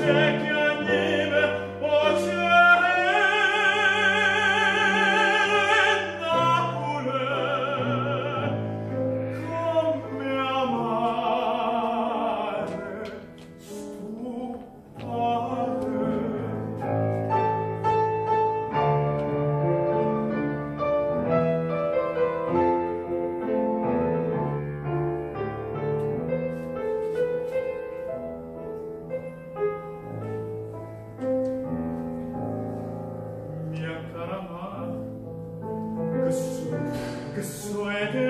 second. Sweater.